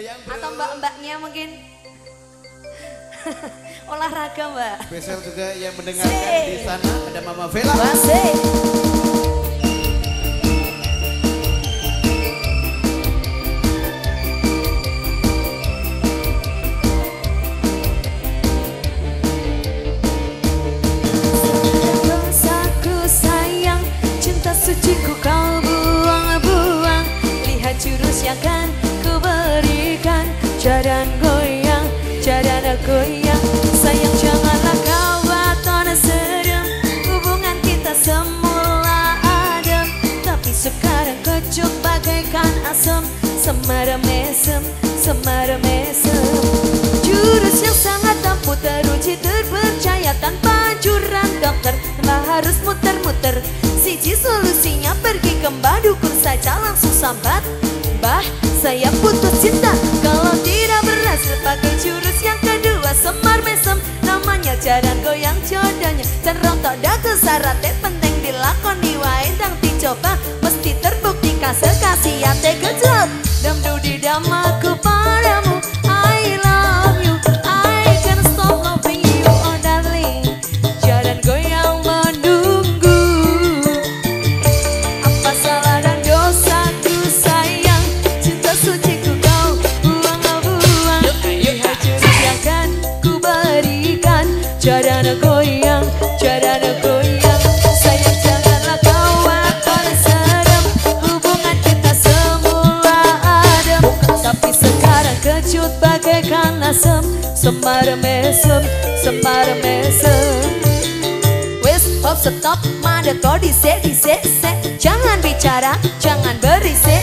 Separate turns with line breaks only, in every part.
Atau mbak-mbaknya mungkin olahraga mbak.
Spesial juga yang mendengarkan di sana ada Mama Vela.
Masih. Jadan goyang, jadan goyang. Sayang janganlah kau baton serem. Hubungan kita semula adem Tapi sekarang kecut bagaikan asam Semara mesem, semara mesem Jurus yang sangat ampuh teruji terpercaya Tanpa anjuran dokter. Mbah harus muter-muter. Siji solusinya pergi ke mbah dukun saja langsung sambat. Mbah saya putus jalan goyang jodohnya Dan rontok dah kesaratnya Jalan goyang, jalan goyang. Sayang janganlah kau akan serem. Hubungan kita semula adem. Tapi sekarang kecut bagaikan asam Semar mesem, semar mesem. Wes hop stop Mada kau di se di se se. Jangan bicara Jangan berisik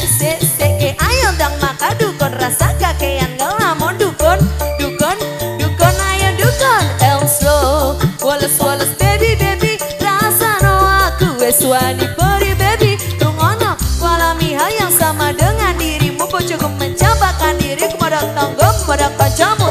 wani peri baby. Rungono Walami hal yang sama dengan dirimu. Bojoku mencapakan diriku pada tanggung pada kancamu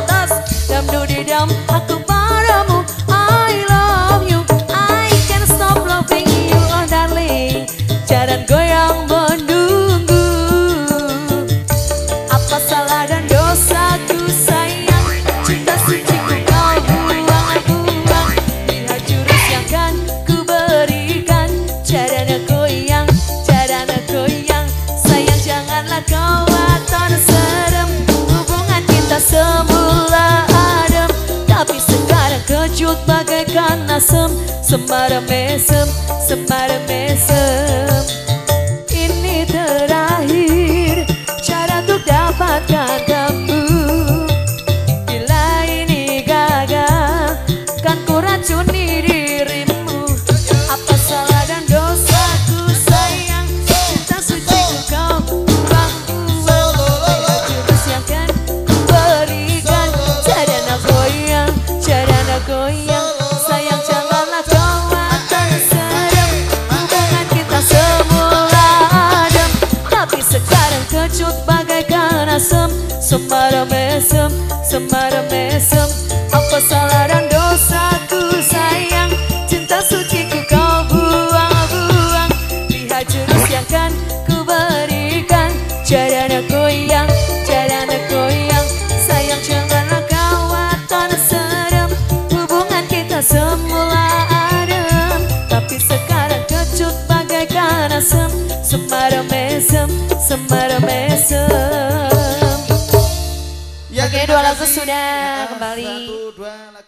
asem Semara mesem, semara mesem Semara mesem, semara mesem. Apa salah dan dosaku sayang? Cinta suci ku kau buang-buang. Lihat jurus yang kan ku berikan. Jarana goyang, jarana goyang. Sayang janganlah kau aton serem. Hubungan kita semula adem. Tapi sekarang kecut bagaikan asam Semara mesem, semara mesem Oke, dua lagu sudah kembali.
Satu, dua lagu.